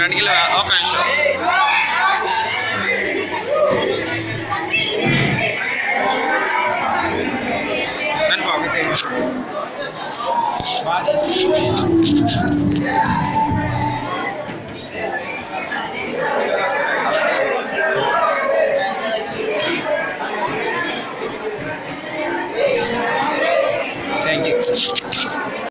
రెండు కిలో